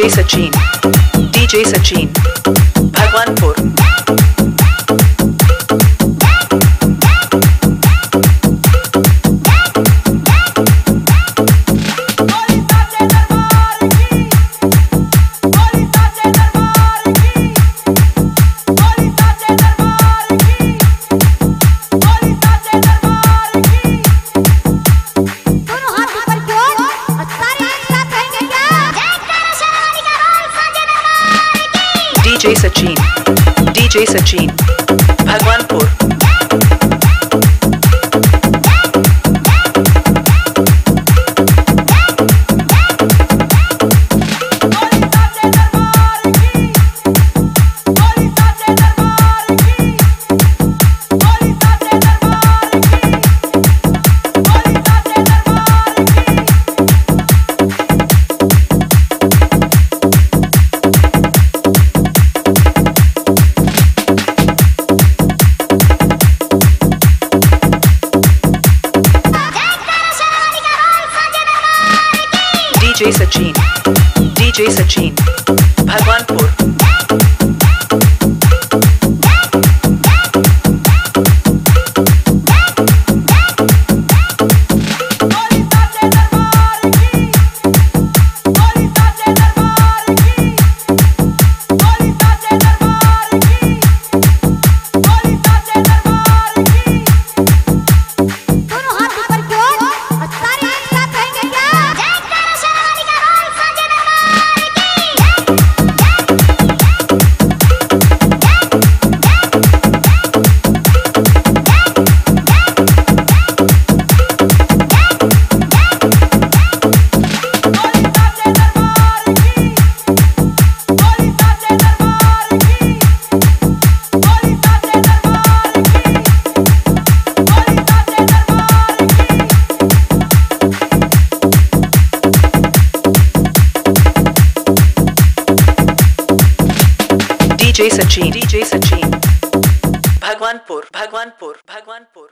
DJ Sachin. DJ Sachin. DJ Sachin DJ Sachin Bhagwanpur DJ Sachin DJ Sachin Bhagwanpur Sachin DJ Sachin Bhagwanpur Bhagwanpur Bhagwanpur